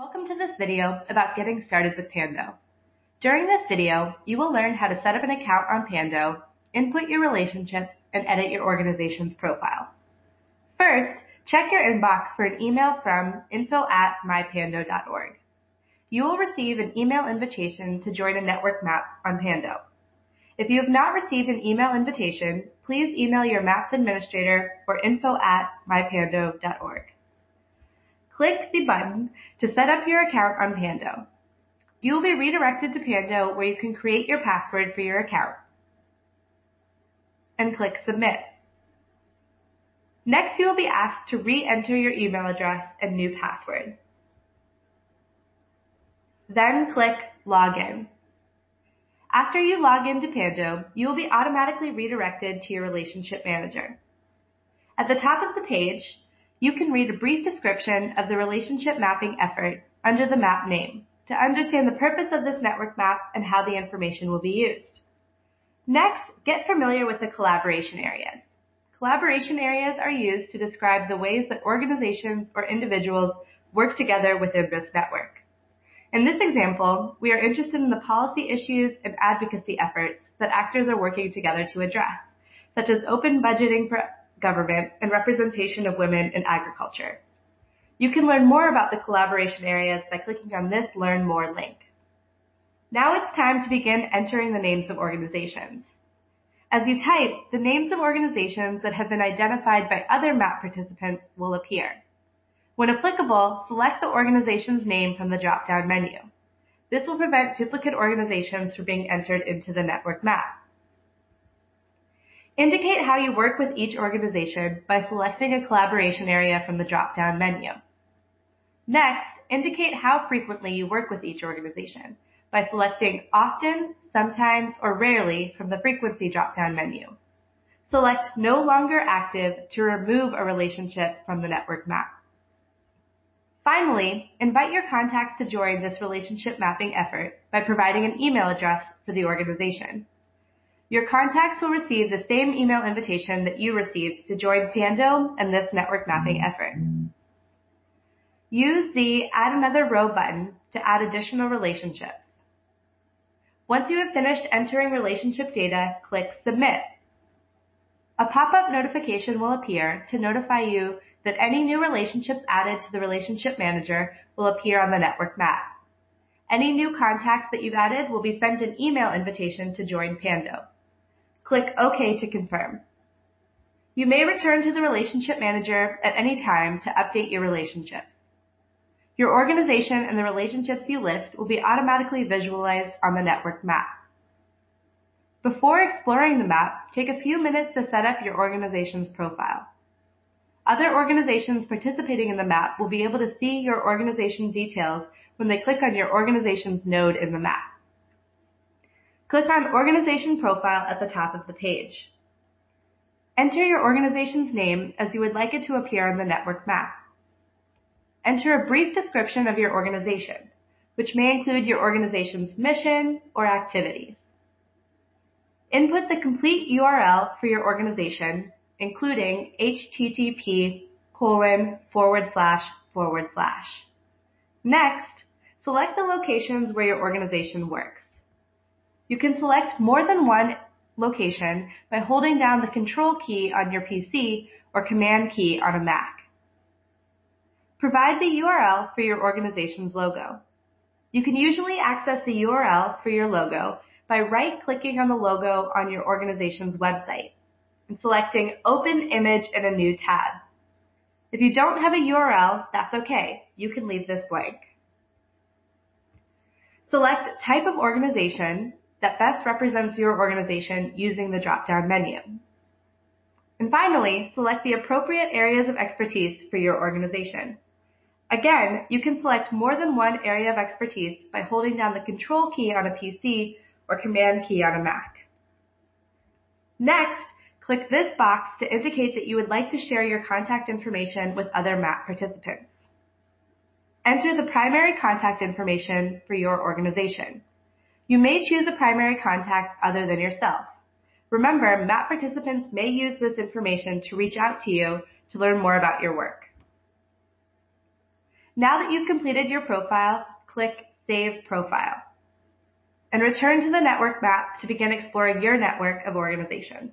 Welcome to this video about getting started with Pando. During this video, you will learn how to set up an account on Pando, input your relationships, and edit your organization's profile. First, check your inbox for an email from info at mypando.org. You will receive an email invitation to join a network map on Pando. If you have not received an email invitation, please email your MAPS administrator or info at mypando.org. Click the button to set up your account on Pando. You will be redirected to Pando where you can create your password for your account. And click Submit. Next, you will be asked to re-enter your email address and new password. Then click Login. After you log in to Pando, you will be automatically redirected to your relationship manager. At the top of the page, you can read a brief description of the relationship mapping effort under the map name to understand the purpose of this network map and how the information will be used. Next, get familiar with the collaboration areas. Collaboration areas are used to describe the ways that organizations or individuals work together within this network. In this example, we are interested in the policy issues and advocacy efforts that actors are working together to address, such as open budgeting for government, and representation of women in agriculture. You can learn more about the collaboration areas by clicking on this Learn More link. Now it's time to begin entering the names of organizations. As you type, the names of organizations that have been identified by other MAP participants will appear. When applicable, select the organization's name from the drop-down menu. This will prevent duplicate organizations from being entered into the network map. Indicate how you work with each organization by selecting a collaboration area from the drop-down menu. Next, indicate how frequently you work with each organization by selecting often, sometimes, or rarely from the frequency drop-down menu. Select no longer active to remove a relationship from the network map. Finally, invite your contacts to join this relationship mapping effort by providing an email address for the organization. Your contacts will receive the same email invitation that you received to join Pando and this network mapping effort. Use the Add Another Row button to add additional relationships. Once you have finished entering relationship data, click Submit. A pop-up notification will appear to notify you that any new relationships added to the Relationship Manager will appear on the network map. Any new contacts that you've added will be sent an email invitation to join Pando. Click OK to confirm. You may return to the Relationship Manager at any time to update your relationships. Your organization and the relationships you list will be automatically visualized on the network map. Before exploring the map, take a few minutes to set up your organization's profile. Other organizations participating in the map will be able to see your organization details when they click on your organization's node in the map. Click on Organization Profile at the top of the page. Enter your organization's name as you would like it to appear on the network map. Enter a brief description of your organization, which may include your organization's mission or activities. Input the complete URL for your organization, including http colon forward slash forward slash. Next, select the locations where your organization works. You can select more than one location by holding down the control key on your PC or command key on a Mac. Provide the URL for your organization's logo. You can usually access the URL for your logo by right-clicking on the logo on your organization's website and selecting Open Image in a new tab. If you don't have a URL, that's okay. You can leave this blank. Select Type of Organization that best represents your organization using the drop-down menu. And finally, select the appropriate areas of expertise for your organization. Again, you can select more than one area of expertise by holding down the control key on a PC or command key on a Mac. Next, click this box to indicate that you would like to share your contact information with other MAP participants. Enter the primary contact information for your organization. You may choose a primary contact other than yourself. Remember, MAP participants may use this information to reach out to you to learn more about your work. Now that you've completed your profile, click Save Profile and return to the network map to begin exploring your network of organizations.